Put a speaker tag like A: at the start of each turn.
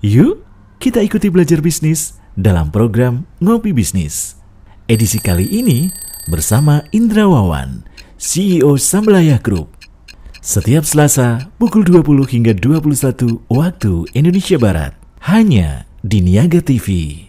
A: Yuk, kita ikuti belajar bisnis dalam program Ngopi Bisnis. Edisi kali ini bersama Indra Wawan, CEO Sambalaya Group. Setiap Selasa pukul 20 hingga 21 waktu Indonesia Barat. Hanya di Niaga TV.